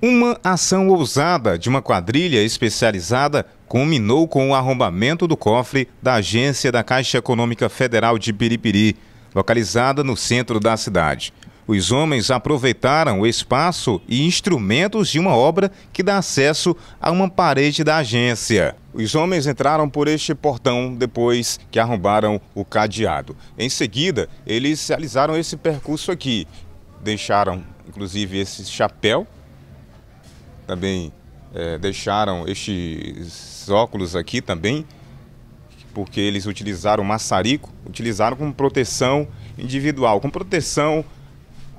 Uma ação ousada de uma quadrilha especializada culminou com o arrombamento do cofre da agência da Caixa Econômica Federal de Piripiri, localizada no centro da cidade. Os homens aproveitaram o espaço e instrumentos de uma obra que dá acesso a uma parede da agência. Os homens entraram por este portão depois que arrombaram o cadeado. Em seguida, eles realizaram esse percurso aqui. Deixaram, inclusive, esse chapéu também é, deixaram estes óculos aqui também, porque eles utilizaram maçarico, utilizaram como proteção individual, com proteção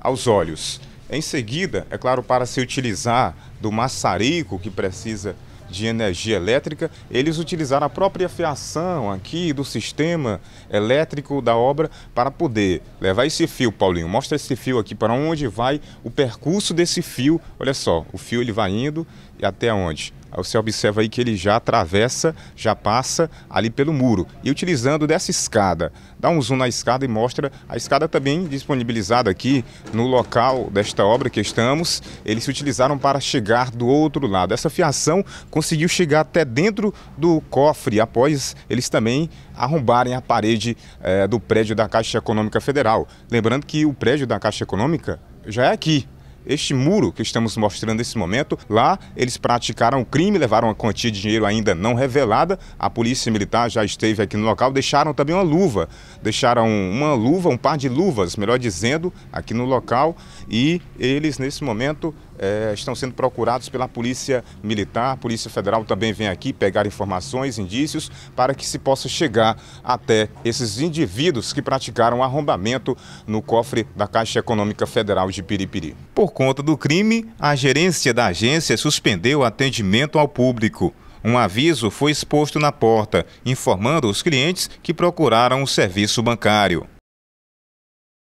aos olhos. Em seguida, é claro, para se utilizar do maçarico que precisa de energia elétrica, eles utilizaram a própria fiação aqui do sistema elétrico da obra para poder levar esse fio, Paulinho. Mostra esse fio aqui para onde vai o percurso desse fio. Olha só, o fio ele vai indo e até onde? Você observa aí que ele já atravessa, já passa ali pelo muro. E utilizando dessa escada, dá um zoom na escada e mostra a escada também disponibilizada aqui no local desta obra que estamos. Eles se utilizaram para chegar do outro lado. Essa fiação conseguiu chegar até dentro do cofre após eles também arrombarem a parede é, do prédio da Caixa Econômica Federal. Lembrando que o prédio da Caixa Econômica já é aqui, este muro que estamos mostrando nesse momento, lá eles praticaram o crime, levaram uma quantia de dinheiro ainda não revelada. A polícia militar já esteve aqui no local, deixaram também uma luva, deixaram uma luva, um par de luvas, melhor dizendo, aqui no local. E eles nesse momento é, estão sendo procurados pela Polícia Militar. A Polícia Federal também vem aqui pegar informações, indícios, para que se possa chegar até esses indivíduos que praticaram arrombamento no cofre da Caixa Econômica Federal de Piripiri. Por conta do crime, a gerência da agência suspendeu o atendimento ao público. Um aviso foi exposto na porta, informando os clientes que procuraram o serviço bancário.